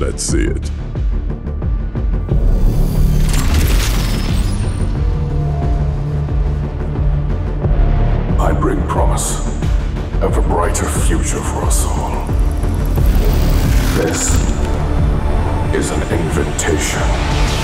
Let's see it. I bring promise of a brighter future for us all. This is an invitation.